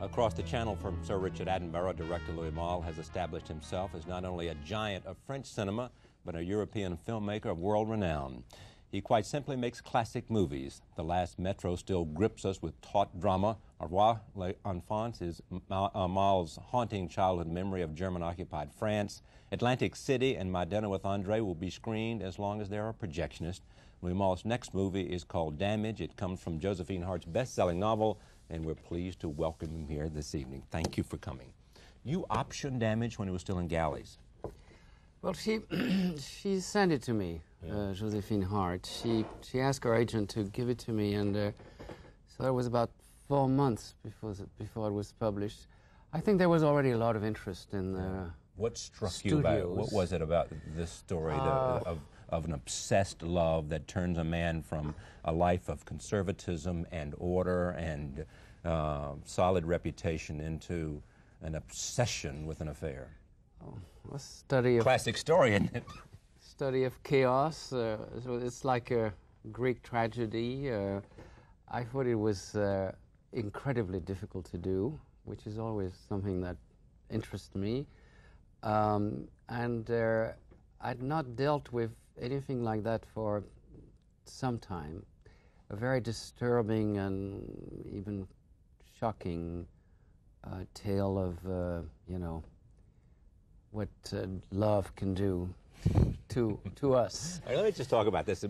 Across the channel from Sir Richard Attenborough, director Louis Malle has established himself as not only a giant of French cinema, but a European filmmaker of world renown. He quite simply makes classic movies. The Last Metro still grips us with taut drama. Au revoir, l'enfance is uh, Malle's haunting childhood memory of German occupied France. Atlantic City and My Dinner with Andre will be screened as long as there are projectionists. Louis Malle's next movie is called Damage. It comes from Josephine Hart's best selling novel, and we're pleased to welcome him here this evening. Thank you for coming. You optioned Damage when he was still in galleys. Well, she she sent it to me, yeah. uh, Josephine Hart. She she asked her agent to give it to me, and uh, so it was about four months before before it was published. I think there was already a lot of interest in the. What struck studios. you about it? What was it about this story uh, of of an obsessed love that turns a man from a life of conservatism and order and uh, solid reputation into an obsession with an affair? Oh, a study of classic story, isn't it? Study of chaos. Uh, so it's like a Greek tragedy. Uh, I thought it was uh, incredibly difficult to do, which is always something that interests me. Um, and uh, I'd not dealt with anything like that for some time. A very disturbing and even shocking uh, tale of, uh, you know, what uh, love can do to to us. Right, let me just talk about this.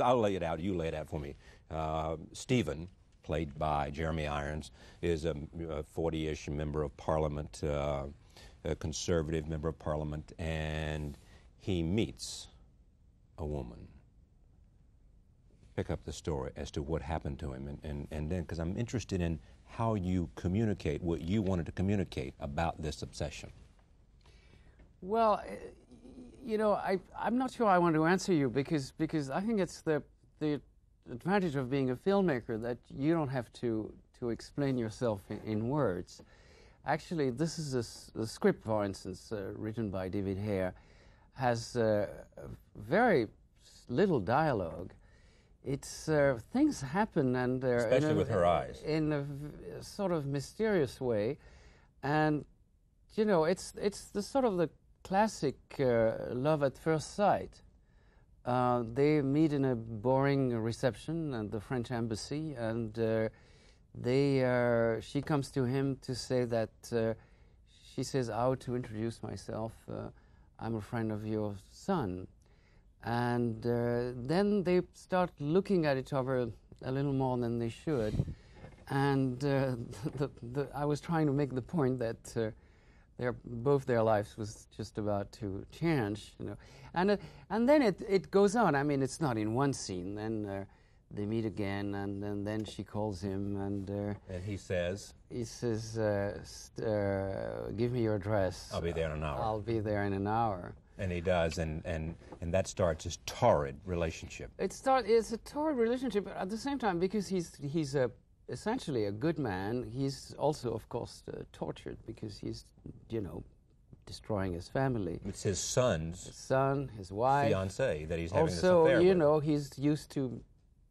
I'll lay it out. You lay it out for me. Uh, Stephen, played by Jeremy Irons, is a 40-ish member of Parliament, uh, a conservative member of Parliament, and he meets a woman. Pick up the story as to what happened to him, and, and, and then, because I'm interested in how you communicate what you wanted to communicate about this obsession. Well, eh, you know, I, I'm not sure I want to answer you because, because I think it's the, the advantage of being a filmmaker that you don't have to, to explain yourself in, in words. Actually, this is a, a script, for instance, uh, written by David Hare, has uh, very little dialogue. It's uh, things happen and especially a, with her eyes in a, sort of mysterious way, and you know it's it's the sort of the classic uh, love at first sight. Uh, they meet in a boring reception at the French embassy, and uh, they uh, she comes to him to say that uh, she says, "How to introduce myself? Uh, I'm a friend of your son." And then they start looking at each other a little more than they should. And the, the, I was trying to make the point that their both their lives was just about to change, you know, and uh, and then it it goes on. I mean, it's not in one scene. Then uh, they meet again, and, and then she calls him, and uh, and he says he says, uh, uh, "Give me your address. I'll be there in an hour. I'll be there in an hour." And he does, and, and, and that starts his torrid relationship. It start, it's a torrid relationship, but at the same time, because he's, he's a essentially a good man. He's also, of course, uh, tortured because he's, you know, destroying his family. It's his son's his son, his wife, fiance that he's having also, this affair Also, you with. know, he's used to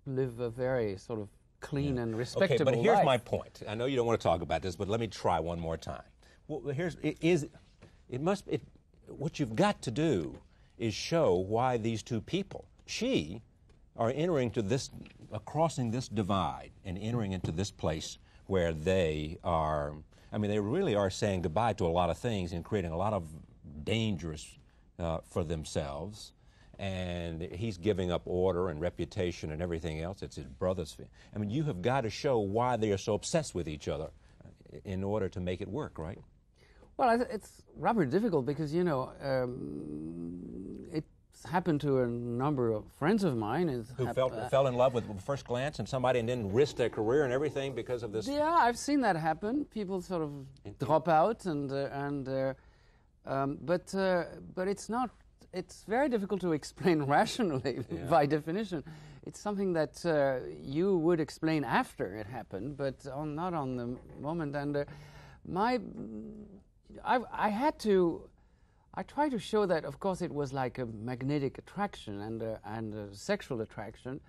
live a very sort of clean yeah. and respectable Okay, but here's life. my point. I know you don't want to talk about this, but let me try one more time. Well, here's it is it must it, what you've got to do is show why these two people, she are entering to this, uh, crossing this divide and entering into this place where they are, I mean, they really are saying goodbye to a lot of things and creating a lot of dangerous uh, for themselves. And he's giving up order and reputation and everything else. It's his brother's. I mean, you have got to show why they are so obsessed with each other uh, in order to make it work, right? Well, it's rather difficult because, you know, um, it happened to a number of friends of mine. Who fell, uh, fell in love with first glance and somebody and then risked their career and everything because of this? Yeah, I've seen that happen. People sort of drop out and, uh, and uh, um, but, uh, but it's not, it's very difficult to explain rationally yeah. by definition. It's something that uh, you would explain after it happened, but on, not on the moment. And uh, my, I, I had to I try to show that, of course, it was like a magnetic attraction and a, and a sexual attraction,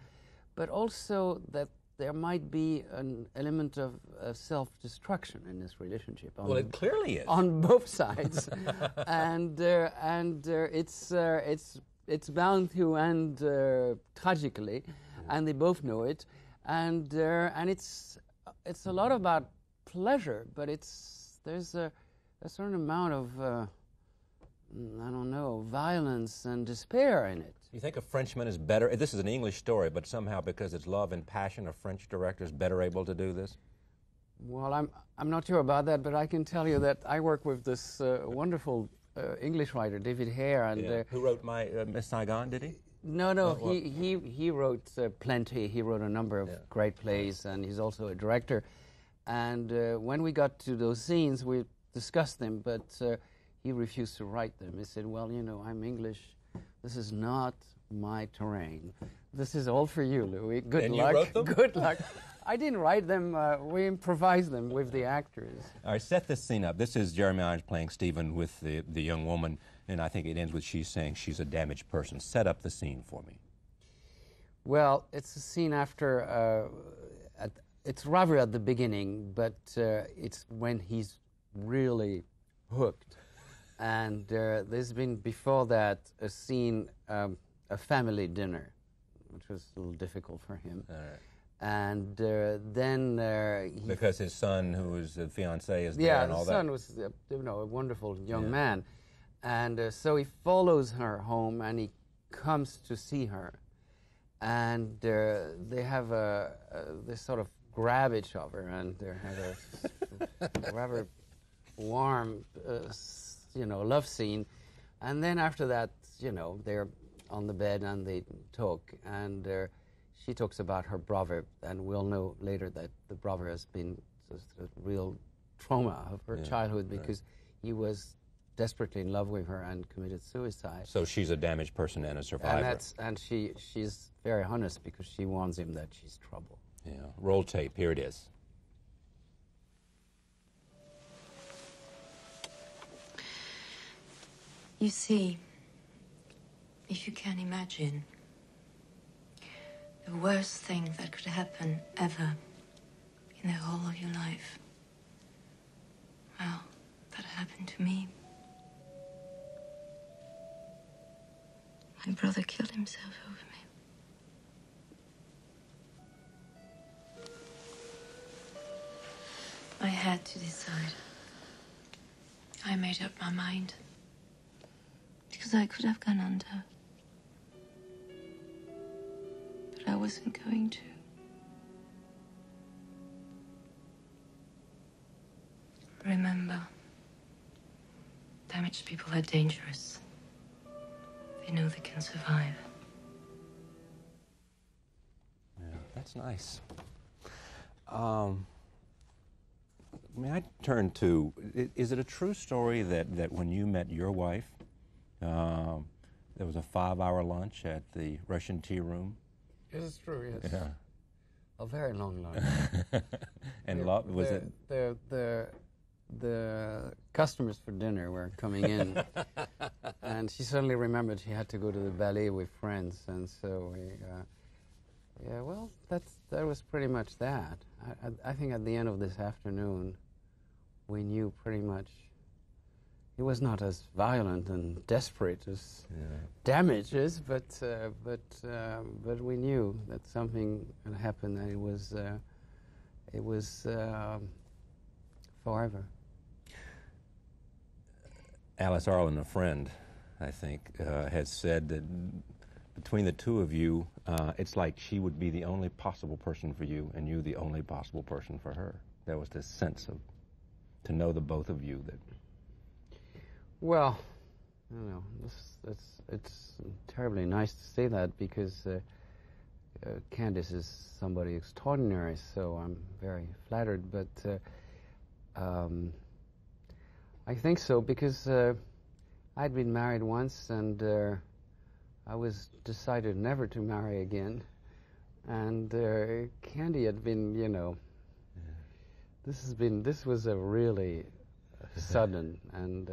but also that there might be an element of self-destruction in this relationship. well, it clearly is on both sides, and uh, and uh, it's uh, it's it's bound to end uh, tragically, and they both know it, and uh, and it's it's a lot about pleasure, but it's there's a, a certain amount of uh, I don't know violence and despair in it. You think a Frenchman is better? This is an English story, but somehow because it's love and passion, a French director is better able to do this? Well, I'm, I'm not sure about that, but I can tell you that I work with this uh, wonderful uh, English writer, David Hare. and Yeah. uh, Who wrote my uh, Miss Saigon? Did he? No, no, he, he, he wrote uh, plenty. He wrote a number of Yeah. great plays, and he's also a director. And uh, when we got to those scenes, we discussed them, but uh, he refused to write them. He said, Well, you know, I'm English. This is not my terrain. This is all for you, Louis. Good And you luck. wrote them? Good luck. I didn't write them, uh, we improvised them with the actors. All right, set this scene up. This is Jeremy Irons playing Stephen with the, the young woman, and I think it ends with she saying she's a damaged person. Set up the scene for me. Well, it's a scene after. Uh, at, it's rather at the beginning, but uh, it's when he's really hooked. And uh, there's been before that a scene, um, a family dinner, which was a little difficult for him. All right. And uh, then uh, he Because his son, who is the fiance, is there and all the son that. was uh, you know a wonderful young Yeah. man, and uh, so he follows her home and he comes to see her, and uh, they have a, a they sort of grab each other and they have a rather warm uh, you know love scene, and then after that you know they're on the bed and they talk and. Uh, she talks about her brother, and we'll know later that the brother has been just a real trauma of her Yeah, childhood right. because he was desperately in love with her and committed suicide. So she's a damaged person and a survivor. And that's and she she's very honest because she warns him that she's trouble. yeah. Roll tape. Here it is. You see, if you can imagine, the worst thing that could happen ever in the whole of your life, well, that happened to me. My brother killed himself over me. I had to decide. I made up my mind. Because I could have gone under. But I wasn't going to. Remember, damaged people are dangerous. They know they can survive. Yeah, that's nice. Um, may I turn to? Is it a true story that, that when you met your wife, um, there was a five-hour lunch at the Russian tea room? It's true, yes. Yeah. A very long lunch. and The- lo- was the, it? the the the customers for dinner were coming in, and she suddenly remembered she had to go to the ballet with friends, and so we. Uh, yeah, well, that's that was pretty much that. I, I, I think at the end of this afternoon, we knew pretty much. He was not as violent and desperate as Yeah. damages, but uh, but um, but we knew that something had happened, and it was uh, it was um forever. Alice Arlen, a friend, I think, uh, has said that between the two of you, uh, it's like she would be the only possible person for you, and you the only possible person for her. There was this sense of to know the both of you that Well, I don't know. This, it's it's terribly nice to say that because uh, uh, Candice is somebody extraordinary, so I'm very flattered. But uh, um, I think so because uh, I'd been married once, and uh, I was decided never to marry again. And uh, Candy had been, you know, this has been this was a really sudden and.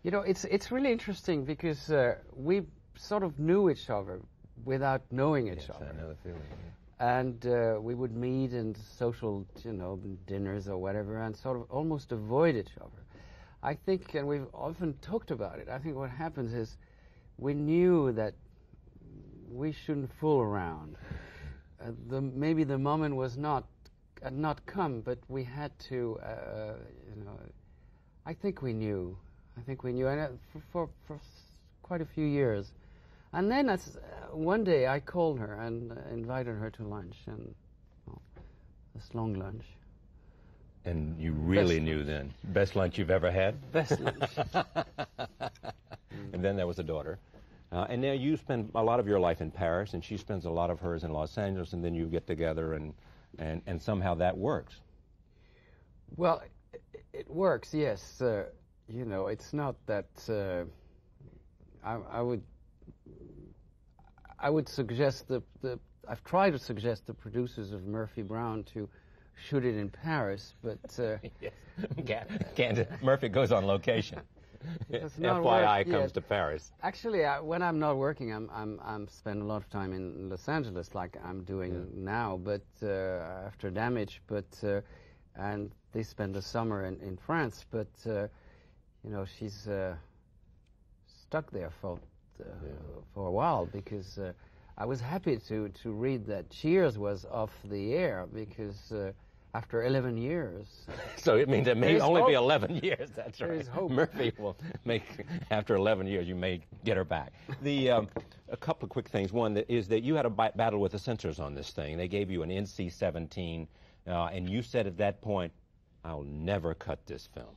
Uh, you know, it's it's really interesting because uh, we sort of knew each other without knowing each Yes, other. I know the feeling. and uh, we would meet in social, you know, dinners or whatever, and sort of almost avoid each other. I think, and we've often talked about it. I think what happens is we knew that we shouldn't fool around. Uh, the, maybe the moment was not not come, but we had to, uh, you know. I think we knew. I think we knew, and uh, for, for, for quite a few years. And then uh, one day I called her and uh, invited her to lunch, and well, this long lunch. And you really Best knew then. Best lunch you've ever had? Best lunch. and then there was a daughter. Uh, and now you spend a lot of your life in Paris, and she spends a lot of hers in Los Angeles, and then you get together, and, and, and somehow that works. Well, it, it works, yes. Uh, you know, it's not that uh, I, I would. I would suggest the, the. I've tried to suggest the producers of Murphy Brown to shoot it in Paris, but uh, yes. Can't, can't, Murphy goes on location. FYI work comes yet. to Paris. Actually, I, when I'm not working, I'm I'm I'm spend a lot of time in Los Angeles, like I'm doing now. But uh, after Damage, but uh, and they spend the summer in, in France. But uh, you know, she's uh, stuck there for uh, for a while because uh, I was happy to to read that Cheers was off the air because uh, after 11 years. So it means it may There's only be 11 years. That's right. is hope. Murphy will make after 11 years. You may get her back. The um, a couple of quick things. One that is that you had a bi- battle with the censors on this thing. They gave you an NC-17, uh, and you said at that point, "I'll never cut this film,"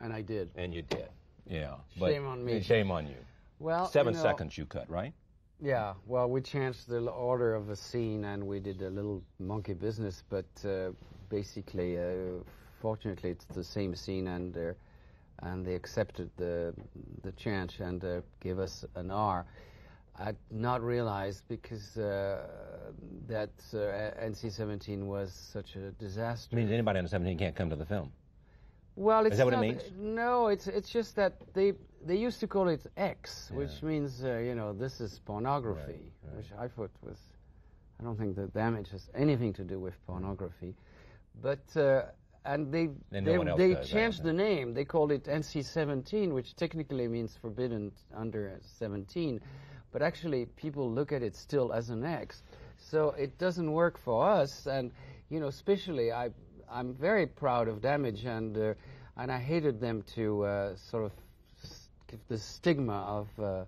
And I did. and you did. Yeah. Shame on me. Shame on you. Well, Seven you know, seconds you cut, right? Yeah, well, we changed the order of the scene and we did a little monkey business, but uh, basically, uh, fortunately, it's the same scene, and uh, and they accepted the the change and uh, gave us an R. I'd not realized because uh, that uh, NC-17 was such a disaster. It means anybody under 17 can't come to the film. Well, it's that what it not- means? No, it's it's just that they they used to call it X, which means uh, you know this is pornography, Right, right. which I thought was. I don't think the damage has anything to do with pornography, but uh, and they And they, else they does, changed the name. They called it NC-17, which technically means forbidden under 17, but actually people look at it still as an X, so it doesn't work for us. And you know, especially I I'm very proud of Damage, and uh, and I hated them to uh, sort of give the stigma of. Uh,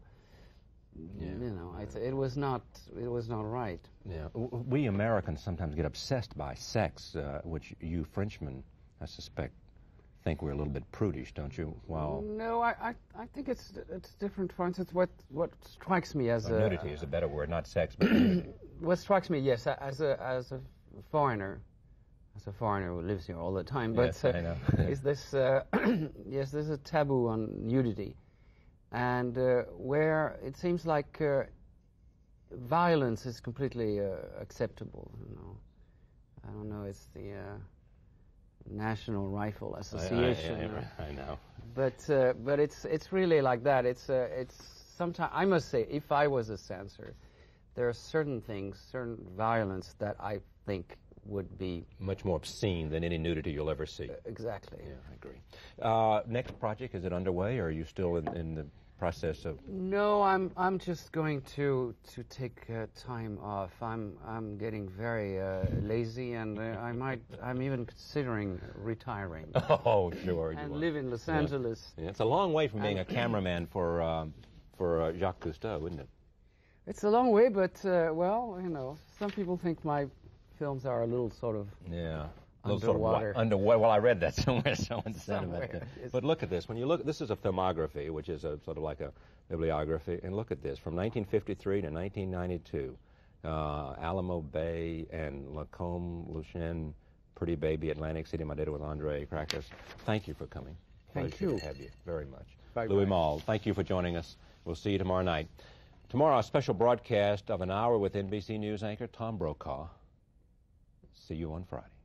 You know, it, it was not. It was not right. Yeah, we Americans sometimes get obsessed by sex, uh, which you Frenchmen, I suspect, think we're a little bit prudish, don't you? Well, No, I, I, I think it's it's different. For instance, what what strikes me as a nudity is a better word, not sex, but what strikes me, yes, as a as a foreigner, as a foreigner who lives here all the time, but Yes, I know. is this uh, yes, there's a taboo on nudity, and uh, where it seems like uh, violence is completely uh, acceptable. You know, I don't know. It's the uh, National Rifle I, I, Association. or- I, I know. but uh, but it's it's really like that. It's uh, it's sometimes I must say, if I was a censor, there are certain things, certain violence that I think would be Much more obscene than any nudity you'll ever see. exactly. Yeah, I agree. Uh, next project is it underway, or are you still in, in the process of? No, I'm I'm just going to to take uh, time off. I'm I'm getting very uh, lazy, and uh, I might I'm even considering retiring Oh, sure. and are. live in Los Angeles. Yeah, it's a long way from being a cameraman for um, for uh, Jacques Cousteau, isn't it? It's a long way, but uh, well, you know, some people think my films are a little sort of Yeah. Underwater. underwater. Well, I read that somewhere. Someone said about Somewhere. that. But look at this. When you look, this is a filmography, which is a sort of like a bibliography. And look at this, from 1953 to 1992, uh, Alamo Bay and Lacombe, Lucien, Pretty Baby, Atlantic City, My Dinner with Andre Crackers. Thank you for coming. Thank Pleasure you. to have you very much. Bye-bye. Louis Malle, thank you for joining us. We'll see you tomorrow night. Tomorrow, a special broadcast of an hour with NBC News anchor Tom Brokaw. See you on Friday.